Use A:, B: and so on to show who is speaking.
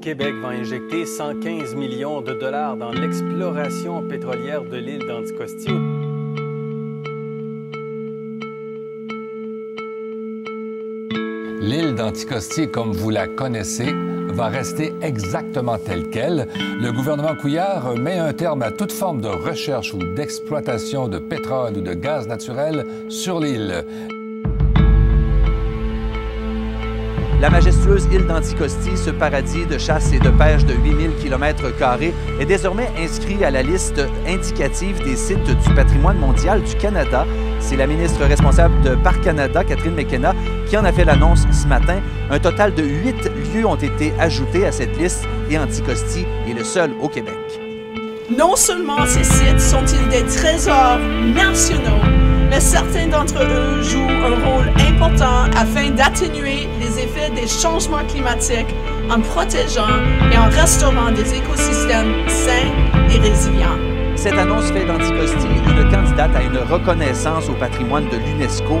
A: Québec va injecter 115 millions de dollars dans l'exploration pétrolière de l'île d'Anticosti.
B: L'île d'Anticosti, comme vous la connaissez, va rester exactement telle qu'elle. Le gouvernement Couillard met un terme à toute forme de recherche ou d'exploitation de pétrole ou de gaz naturel sur l'île.
C: La majestueuse île d'Anticosti, ce paradis de chasse et de pêche de 8000 km, est désormais inscrit à la liste indicative des sites du patrimoine mondial du Canada. C'est la ministre responsable de Parc Canada, Catherine McKenna, qui en a fait l'annonce ce matin. Un total de huit lieux ont été ajoutés à cette liste et Anticosti est le seul au Québec.
D: Non seulement ces sites sont-ils des trésors nationaux, mais certains d'entre eux jouent un rôle important afin d'atténuer les effets des changements climatiques en protégeant et en restaurant des écosystèmes sains et résilients.
C: Cette annonce fait d'Anticosti une candidate à une reconnaissance au patrimoine de l'UNESCO